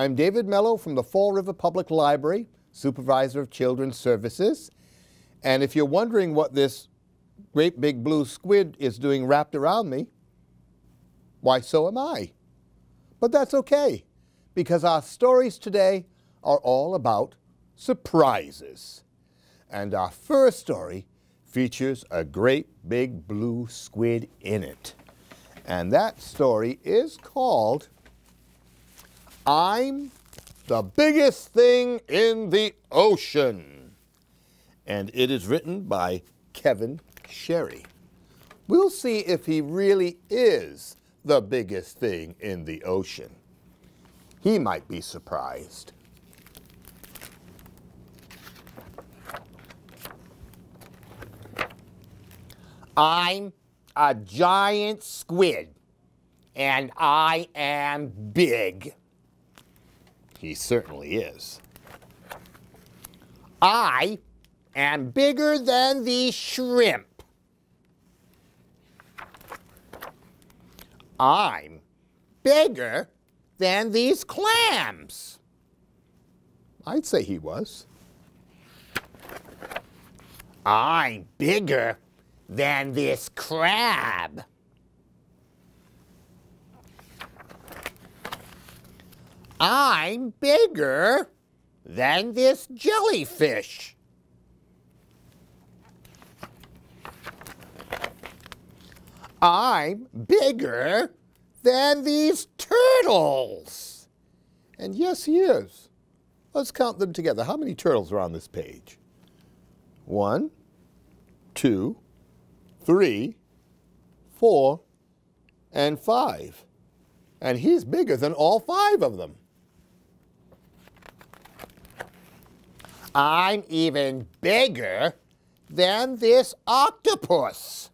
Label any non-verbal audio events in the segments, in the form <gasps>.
I'm David Mello from the Fall River Public Library, Supervisor of Children's Services. And if you're wondering what this great big blue squid is doing wrapped around me, why, so am I. But that's okay, because our stories today are all about surprises. And our first story features a great big blue squid in it. And that story is called I'm the Biggest Thing in the Ocean. And it is written by Kevin Sherry. We'll see if he really is the biggest thing in the ocean. He might be surprised. I'm a giant squid, and I am big. He certainly is. I am bigger than the shrimp. I'm bigger than these clams. I'd say he was. I'm bigger than this crab. I'm bigger than this jellyfish. I'm bigger than these turtles. And yes, he is. Let's count them together. How many turtles are on this page? One, two, three, four, and five. And he's bigger than all five of them. I'm even bigger than this octopus.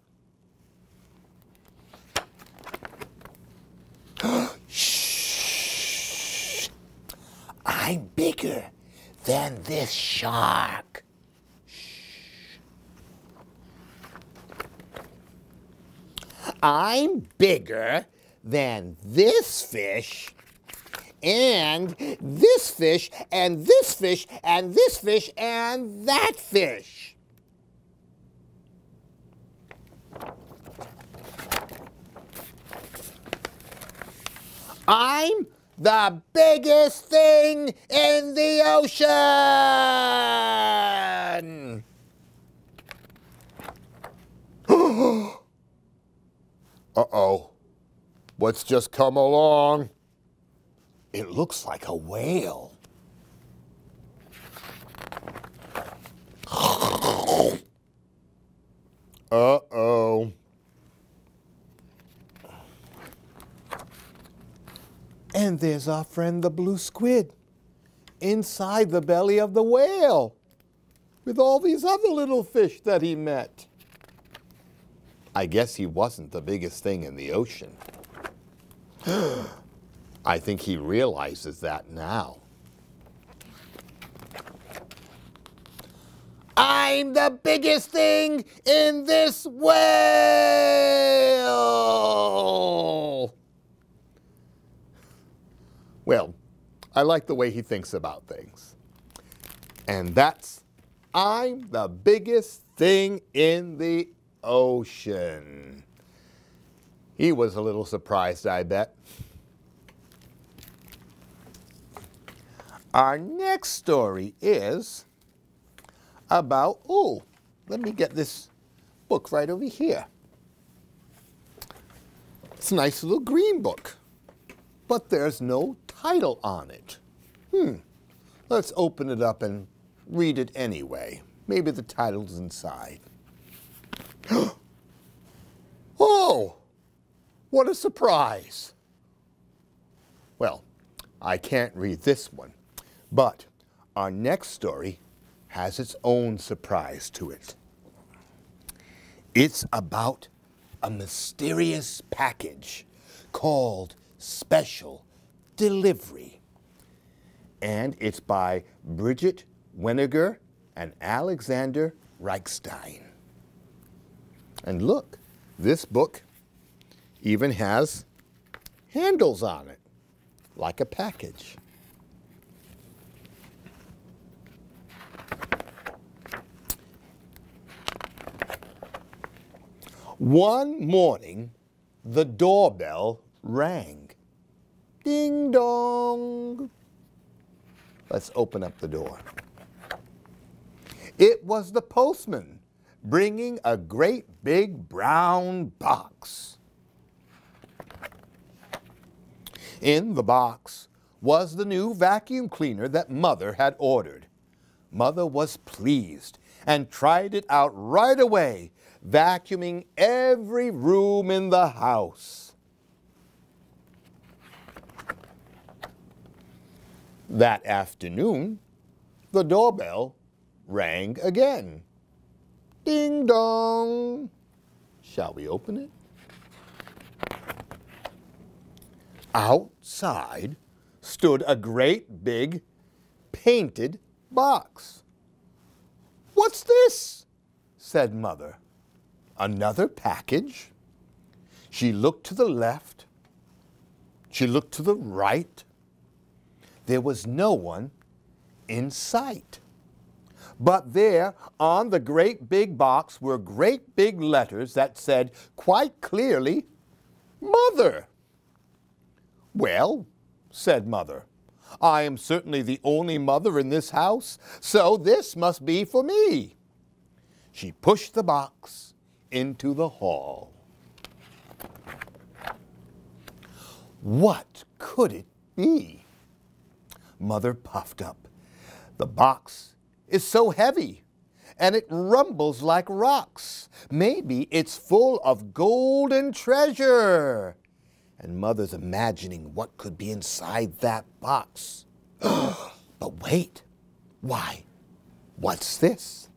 <gasps> Shh. I'm bigger than this shark. Shh. I'm bigger than this fish and this fish and this fish and this fish and that fish. I'm the biggest thing in the ocean. <gasps> Uh-oh. What's just come along? It looks like a whale. Uh-oh. And there's our friend the blue squid inside the belly of the whale with all these other little fish that he met. I guess he wasn't the biggest thing in the ocean. <gasps> <gasps> <gasps> I think he realizes that now. I'm the biggest thing in this whale! Well, I like the way he thinks about things. And that's, I'm the biggest thing in the ocean. He was a little surprised, I bet. Our next story is about, oh, let me get this book right over here. It's a nice little green book, but there's no title on it. Hmm, let's open it up and read it anyway. Maybe the title's inside. <gasps> oh, what a surprise. Well, I can't read this one, but our next story has its own surprise to it. It's about a mysterious package called Special Delivery. And it's by Brigitte Weninger and Alexander Reichstein. And look, this book even has handles on it, like a package. One morning, the doorbell rang. Ding dong. Let's open up the door. It was the postman bringing a great big brown box. In the box was the new vacuum cleaner that Mother had ordered. Mother was pleased and tried it out right away, vacuuming every room in the house. That afternoon, the doorbell rang again. Ding dong. Shall we open it? Outside stood a great big painted box. What's this? said Mother. Another package? She looked to the left. She looked to the right. There was no one in sight. But there on the great big box were great big letters that said quite clearly, Mother. Well, said Mother, I am certainly the only mother in this house, so this must be for me. She pushed the box into the hall. What could it be? Mother puffed up. The box is so heavy and it rumbles like rocks. Maybe it's full of golden treasure. And Mother's imagining what could be inside that box. <gasps> but wait, why, what's this?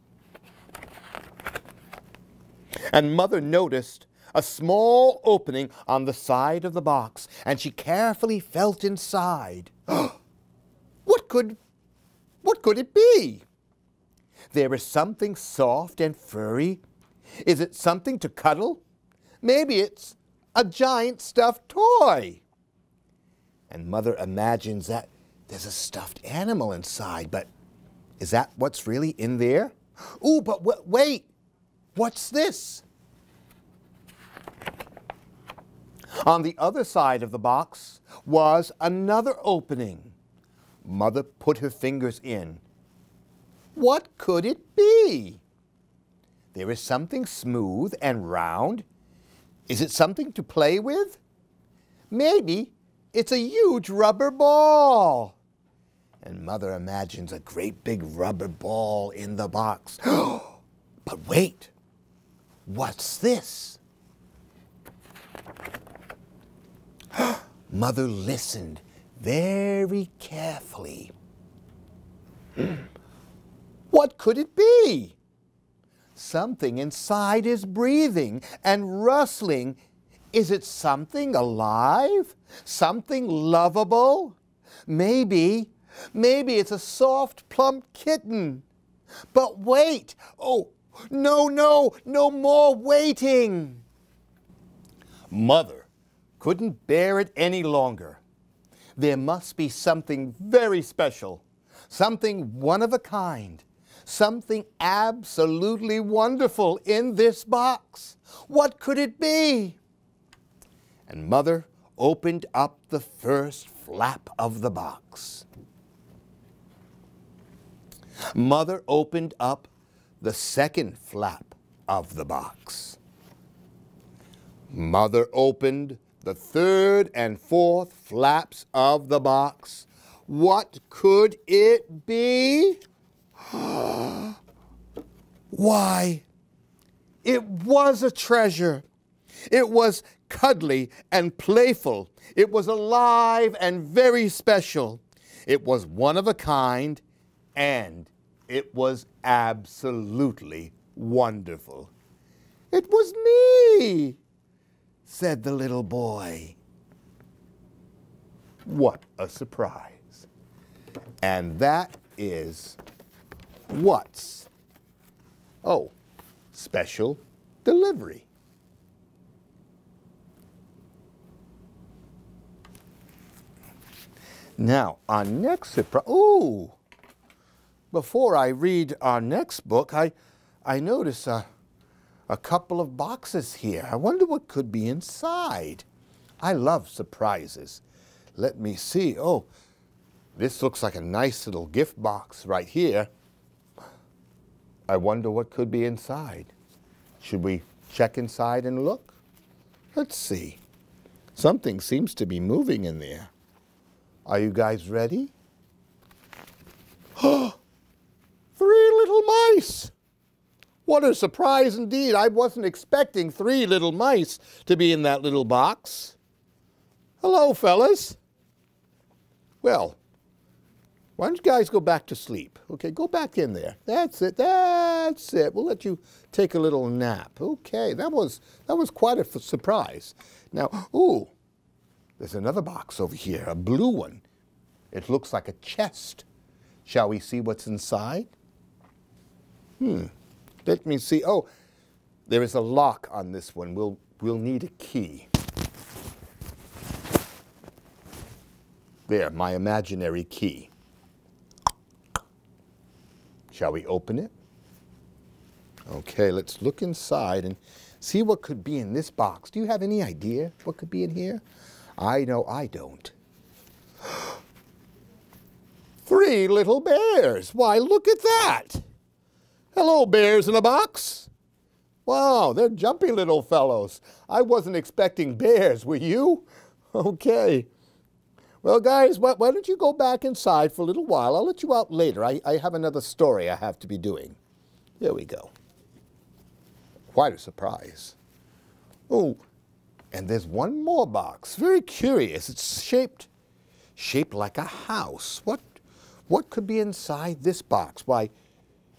And Mother noticed a small opening on the side of the box, and she carefully felt inside. <gasps> what could, what could it be? There is something soft and furry. Is it something to cuddle? Maybe it's a giant stuffed toy. And Mother imagines that there's a stuffed animal inside, but is that what's really in there? Ooh, but wait, what's this? On the other side of the box was another opening. Mother put her fingers in what could it be? There is something smooth and round. Is it something to play with? Maybe it's a huge rubber ball. And Mother imagines a great big rubber ball in the box. <gasps> but wait, what's this? <gasps> Mother listened very carefully. <gasps> What could it be? Something inside is breathing and rustling. Is it something alive? Something lovable? Maybe, maybe it's a soft, plump kitten. But wait! Oh, no, no, no more waiting! Mother couldn't bear it any longer. There must be something very special, something one of a kind something absolutely wonderful in this box. What could it be? And Mother opened up the first flap of the box. Mother opened up the second flap of the box. Mother opened the third and fourth flaps of the box. What could it be? <gasps> Why, it was a treasure. It was cuddly and playful. It was alive and very special. It was one of a kind, and it was absolutely wonderful. It was me, said the little boy. What a surprise. And that is What's? Oh, special delivery. Now, our next surprise. Ooh! Before I read our next book, I, I notice a, a couple of boxes here. I wonder what could be inside. I love surprises. Let me see. Oh, this looks like a nice little gift box right here. I wonder what could be inside. Should we check inside and look? Let's see. Something seems to be moving in there. Are you guys ready? <gasps> Oh, mice. What a surprise indeed. I wasn't expecting three little mice to be in that little box. Hello, fellas. Well, why don't you guys go back to sleep? Okay, go back in there. That's it. That's it. We'll let you take a little nap. Okay, that was that was quite a surprise. Now, ooh, there's another box over here, a blue one. It looks like a chest. Shall we see what's inside? Hmm. Let me see. Oh, there is a lock on this one. We'll we'll need a key. There, my imaginary key. Shall we open it? Okay, let's look inside and see what could be in this box. Do you have any idea what could be in here? I know I don't. <gasps> Three little bears. Why, look at that. Hello, bears in a box. Wow, they're jumpy little fellows. I wasn't expecting bears, were you? <laughs> Okay. Well, guys, why, why, don't you go back inside for a little while? I'll let you out later. I, I have another story I have to be doing. Here we go. Quite a surprise. Oh, and there's one more box. Very curious. It's shaped shaped like a house. What what could be inside this box? Why,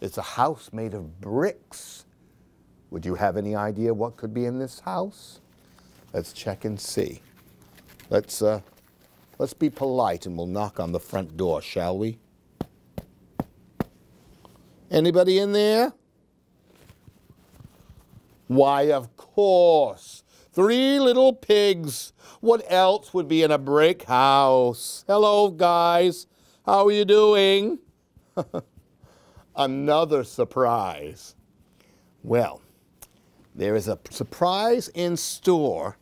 it's a house made of bricks. Would you have any idea what could be in this house? Let's check and see. Let's uh, Let's be polite and we'll knock on the front door, shall we? Anybody in there? Why, of course. Three little pigs. What else would be in a brick house? Hello, guys. How are you doing? <laughs> Another surprise. Well, there is a surprise in store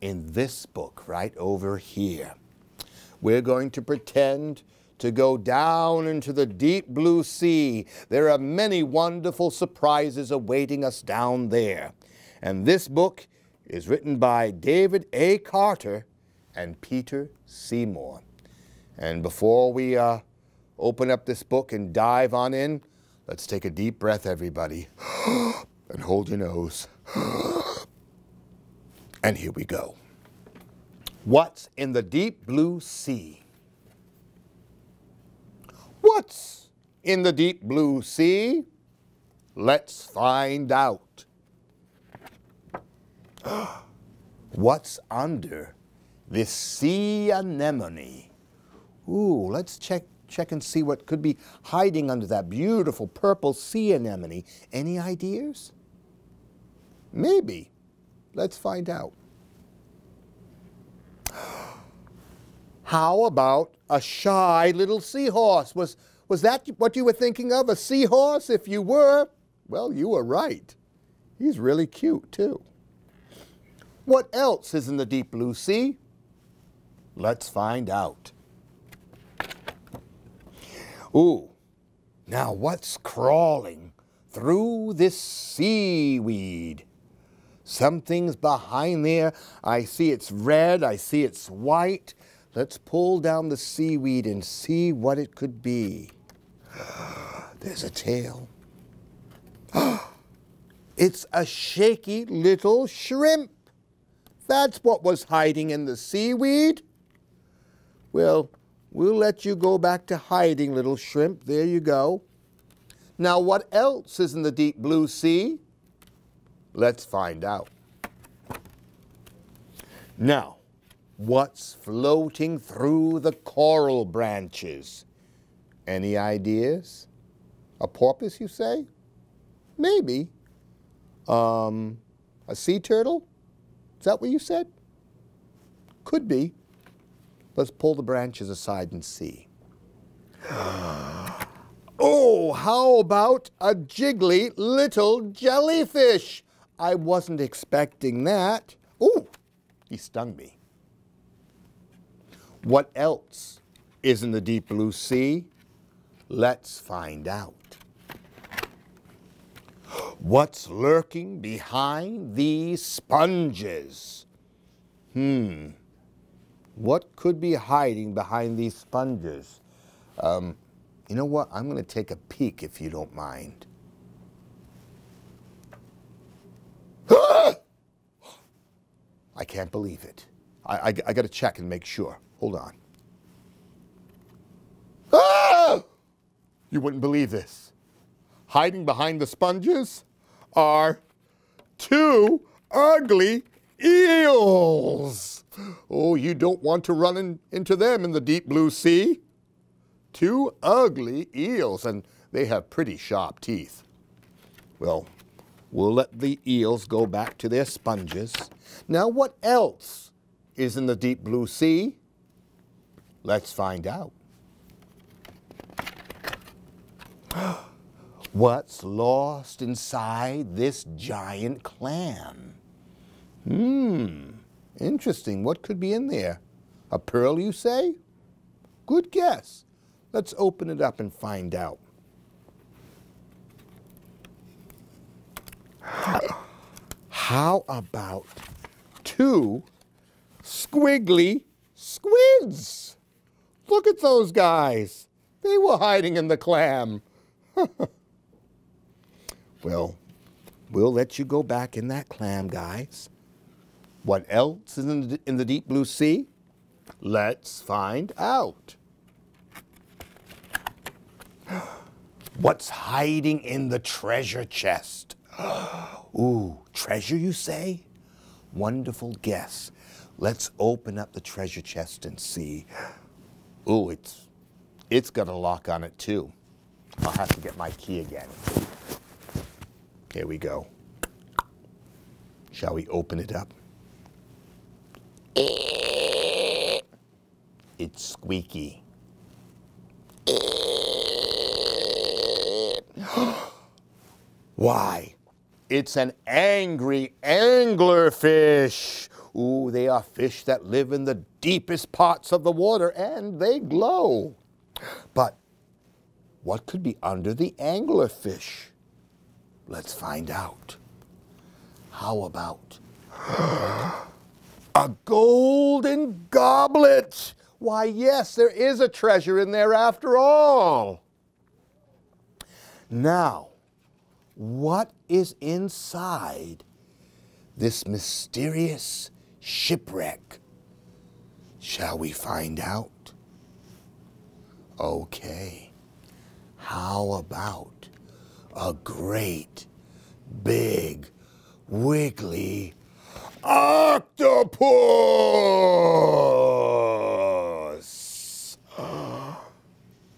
in this book right over here. We're going to pretend to go down into the deep blue sea. There are many wonderful surprises awaiting us down there. And this book is written by David A. Carter and Peter Seymour. And before we uh, open up this book and dive on in, let's take a deep breath, everybody, <gasps> and hold your nose. <gasps> and here we go. What's in the deep blue sea? What's in the deep blue sea? Let's find out. <gasps> What's under this sea anemone? Ooh, let's check check and see what could be hiding under that beautiful purple sea anemone. Any ideas? Maybe. Let's find out. <gasps> How about a shy little seahorse? Was, was that what you were thinking of, a seahorse? If you were, well, you were right. He's really cute, too. What else is in the deep blue sea? Let's find out. Ooh, now what's crawling through this seaweed? Something's behind there. I see it's red, I see it's white, Let's pull down the seaweed and see what it could be. <gasps> There's a tail. <gasps> it's a shaky little shrimp. That's what was hiding in the seaweed. Well, we'll let you go back to hiding, little shrimp. There you go. Now, what else is in the deep blue sea? Let's find out. Now, What's floating through the coral branches? Any ideas? A porpoise, you say? Maybe. Um, a sea turtle? Is that what you said? Could be. Let's pull the branches aside and see. <gasps> oh, how about a jiggly little jellyfish? I wasn't expecting that. Ooh, he stung me. What else is in the deep blue sea? Let's find out. What's lurking behind these sponges? Hmm. What could be hiding behind these sponges? Um, you know what? I'm going to take a peek if you don't mind. <gasps> I can't believe it. I, I, I got to check and make sure. Hold on. <gasps> You wouldn't believe this. Hiding behind the sponges are two ugly eels. Oh, you don't want to run in, into them in the deep blue sea. Two ugly eels, and they have pretty sharp teeth. Well, we'll let the eels go back to their sponges. Now, what else is in the deep blue sea? Let's find out. <gasps> What's lost inside this giant clam? Hmm, interesting. What could be in there? A pearl, you say? Good guess. Let's open it up and find out. How about two squiggly squids? Look at those guys. They were hiding in the clam. <laughs> well, we'll let you go back in that clam, guys. What else is in the, in the deep blue sea? Let's find out. <gasps> What's hiding in the treasure chest? <gasps> Ooh, treasure, you say? Wonderful guess. Let's open up the treasure chest and see. <gasps> Ooh, it's, it's got a lock on it too. I'll have to get my key again. Here we go. Shall we open it up? It's squeaky. <gasps> Why? It's an angry anglerfish. Ooh, they are fish that live in the deepest parts of the water and they glow. But what could be under the anglerfish? Let's find out. How about <gasps> a golden goblet? Why, yes, there is a treasure in there after all. Now, what is inside this mysterious shipwreck? Shall we find out? Okay. How about a great, big, wiggly octopus?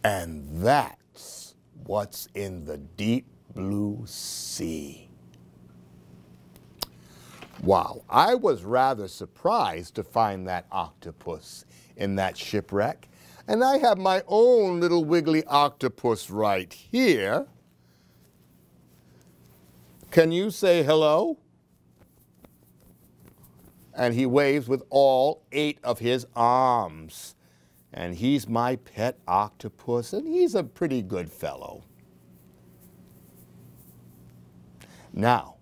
And that's what's in the deep blue sea. Wow, I was rather surprised to find that octopus in that shipwreck. And I have my own little wiggly octopus right here. Can you say hello? And he waves with all eight of his arms. And he's my pet octopus, and he's a pretty good fellow. Now,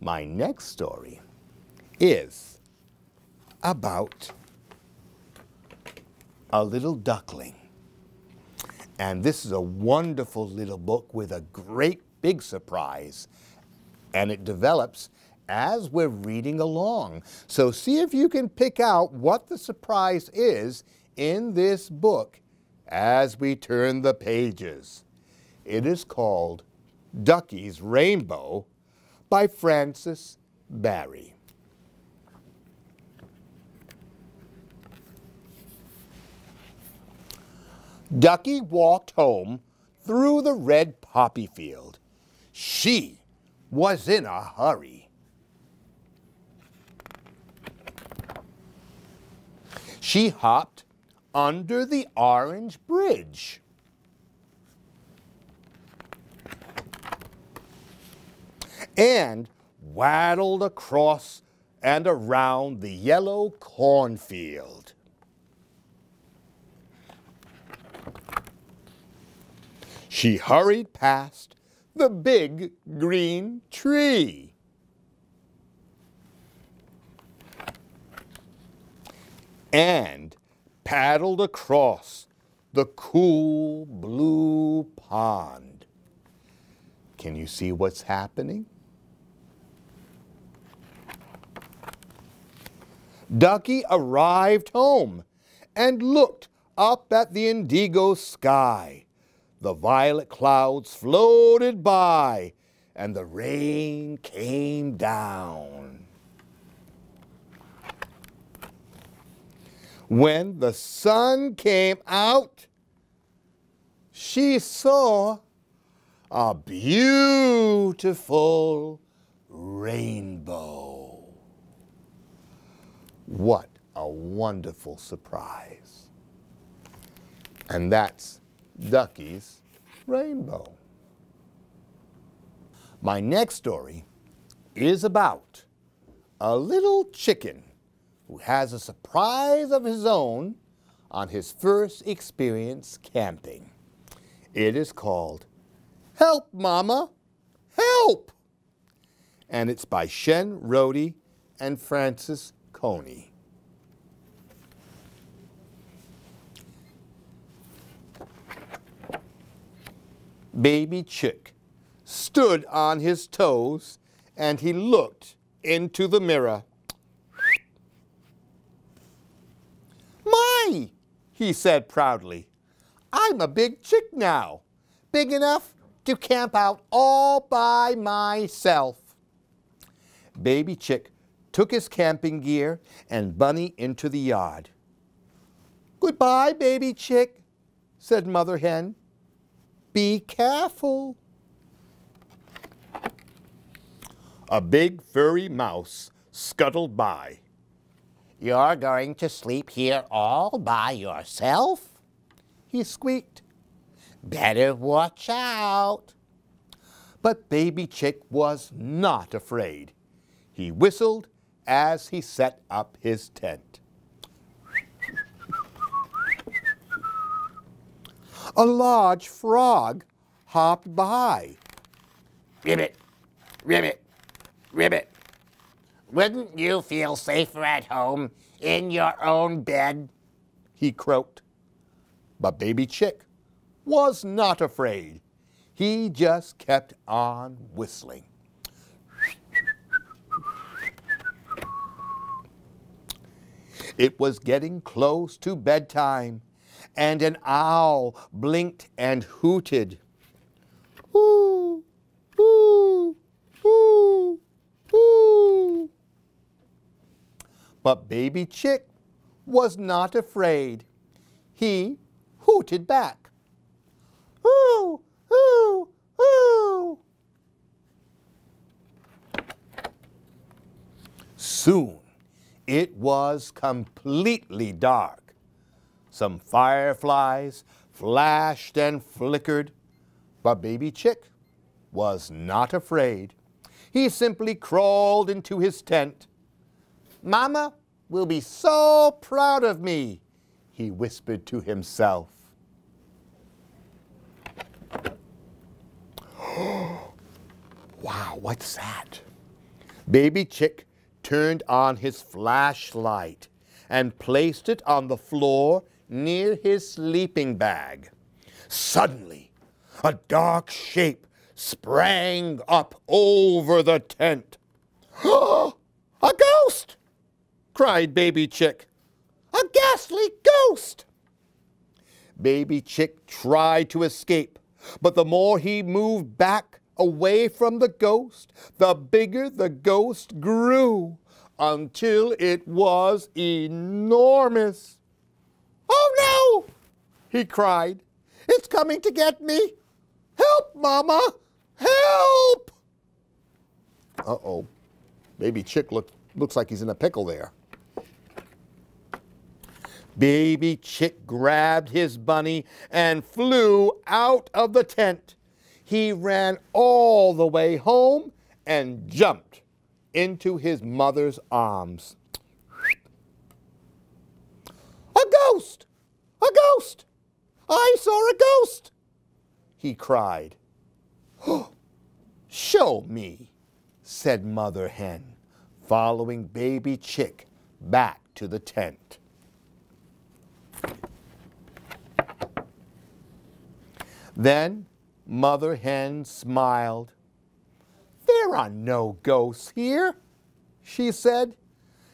my next story is about a little duckling. And this is a wonderful little book with a great big surprise. And it develops as we're reading along. So see if you can pick out what the surprise is in this book as we turn the pages. It is called Ducky's Rainbow by Frances Barry. Ducky walked home through the red poppy field. She was in a hurry. She hopped under the orange bridge. And waddled across and around the yellow cornfield. She hurried past the big green tree. And paddled across the cool blue pond. Can you see what's happening? Ducky arrived home and looked up at the indigo sky. The violet clouds floated by and the rain came down. When the sun came out, she saw a beautiful rainbow. What a wonderful surprise. And that's Ducky's rainbow. My next story is about a little chicken who has a surprise of his own on his first experience camping. It is called Help, Mama! Help! And it's by Shen Rhody and Francis Coney. Baby Chick stood on his toes and he looked into the mirror. My, he said proudly, I'm a big chick now, big enough to camp out all by myself. Baby Chick took his camping gear and Bunny into the yard. Goodbye, baby chick, said Mother Hen. Be careful. A big furry mouse scuttled by. You're going to sleep here all by yourself? He squeaked. Better watch out. But Baby Chick was not afraid. He whistled as he set up his tent. A large frog hopped by. Ribbit, ribbit, ribbit. Wouldn't you feel safer at home in your own bed? He croaked. But Baby Chick was not afraid. He just kept on whistling. It was getting close to bedtime, and an owl blinked and hooted. Ooh, ooh, ooh, ooh. But Baby Chick was not afraid. He hooted back. Ooh, ooh, ooh. Soon it was completely dark. Some fireflies flashed and flickered, but Baby Chick was not afraid. He simply crawled into his tent. Mama will be so proud of me, he whispered to himself. <gasps> wow, what's that? Baby Chick turned on his flashlight and placed it on the floor near his sleeping bag. Suddenly, a dark shape sprang up over the tent. <gasps> a ghost! Cried Baby Chick. A ghastly ghost! Baby Chick tried to escape, but the more he moved back away from the ghost, the bigger the ghost grew until it was enormous. Oh no! he cried. It's coming to get me. Help, Mama! Help! Uh-oh. Baby Chick look, looks like he's in a pickle there. Baby Chick grabbed his bunny and flew out of the tent. He ran all the way home and jumped into his mother's arms. A ghost! A ghost! I saw a ghost! He cried. <gasps> Show me, said Mother Hen, following baby chick back to the tent. Then Mother Hen smiled. There are no ghosts here, she said.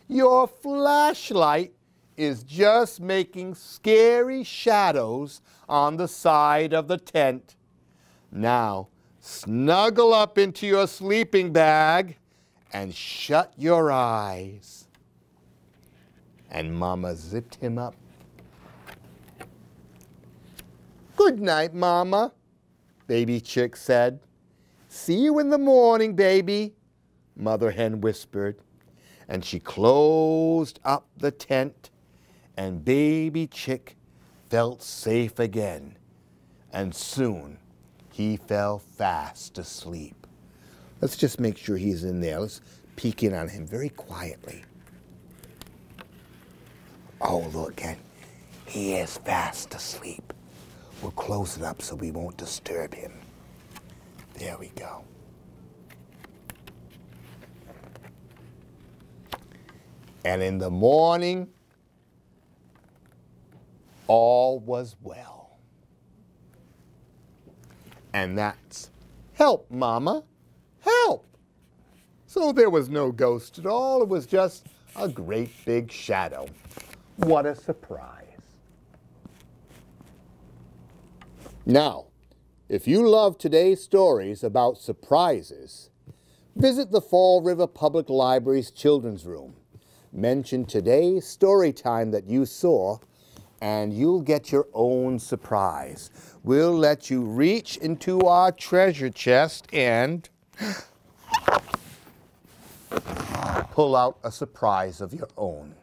Your flashlight is just making scary shadows on the side of the tent. Now, snuggle up into your sleeping bag and shut your eyes. And Mama zipped him up. Good night, Mama, Baby Chick said. See you in the morning, baby, Mother Hen whispered. And she closed up the tent, and Baby Chick felt safe again. And soon he fell fast asleep. Let's just make sure he's in there. Let's peek in on him very quietly. Oh, look, and he is fast asleep. We'll close it up so we won't disturb him. There we go. And in the morning, all was well. And that's help, Mama, help. So there was no ghost at all. It was just a great big shadow. What a surprise. Now, if you love today's stories about surprises, visit the Fall River Public Library's Children's Room. Mention today's story time that you saw, and you'll get your own surprise. We'll let you reach into our treasure chest and pull out a surprise of your own.